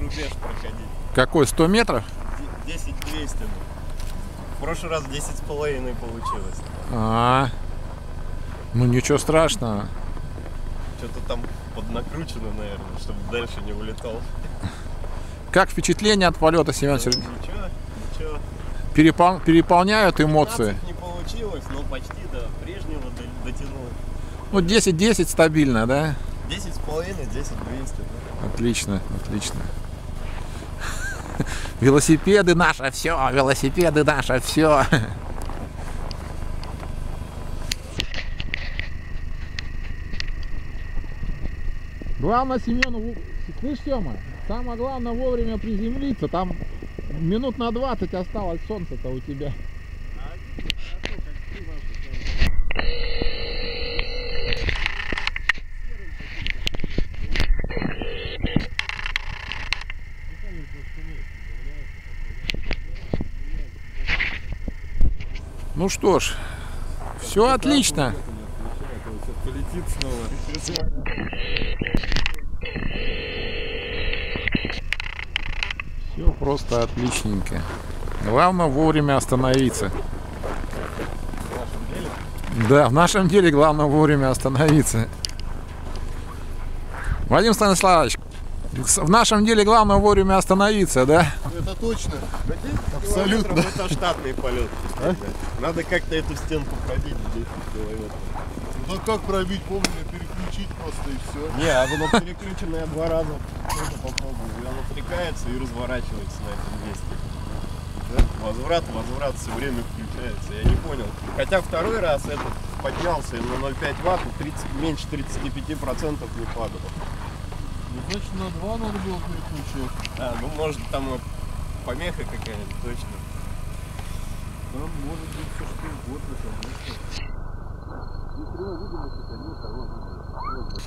рубеж проходить. Какой, 100 метров? 10 200. ну. В прошлый раз 10 с половиной получилось. А, ну ничего страшного. Что-то там поднакручено, наверное, чтобы дальше не улетал. Как впечатление от полета, Семен Сергеевич? Ничего, ничего. Перепол- переполняют эмоции? 15 не получилось, но почти до прежнего до- дотянул. Ну 10-10 стабильно, да? 10 с половиной, 10 200. Отлично, отлично. Велосипеды наше все, велосипеды наше все. Главное, Семену, слышь, Сема, самое главное вовремя приземлиться. Там минут на 20 осталось солнце-то у тебя. Ну что ж, все отлично. Полетит снова. Все просто отличненько. Главное вовремя остановиться. Да, в нашем деле главное вовремя остановиться. Вадим Станиславович, в нашем деле главное вовремя остановиться, да? Это точно. Абсолютно. Это штатный полет. Надо как-то эту стенку пробить 10 километров. Ну как пробить, помню, переключить просто и все. Не, а оно переключено я два раза тоже попробовал. И оно отвлекается и разворачивается на этом месте. Да? Возврат, возврат все время включается. Я не понял. Хотя второй раз этот поднялся на 0,5 ватт, и 30, меньше 35% не падало. Ну значит на два надо было переключать. А, ну может там помеха какая-нибудь, точно. Там может быть все что угодно, конечно. Ну, прямо видимо, что вот, вот,